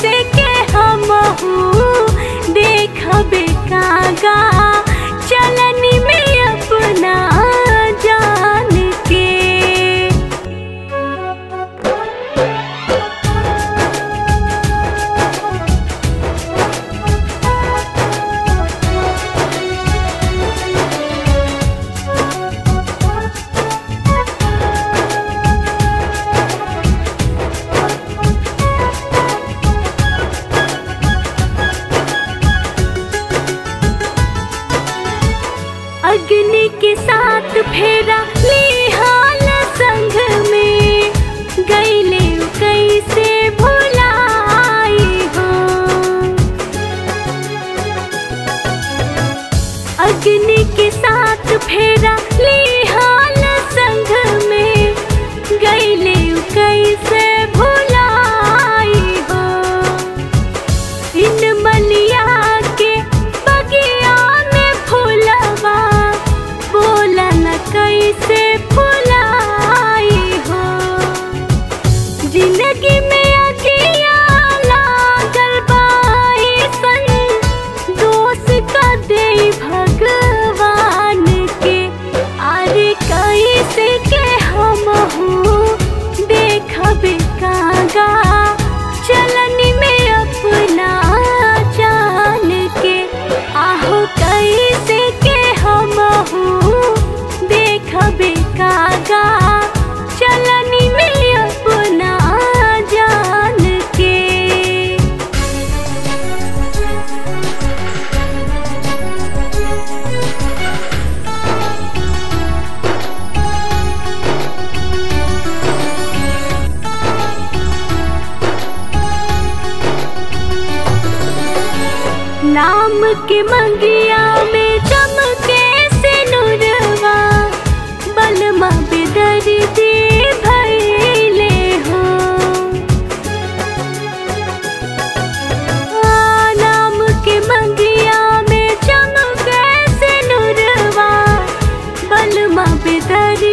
से के हम देखबे कागा Peter. से नाम के मंगिया में चमके कैसे नुरवा, बलमा बेदर भैले हो। आ, नाम के मंगिया में चमके से नुरवा, बलमा बेदर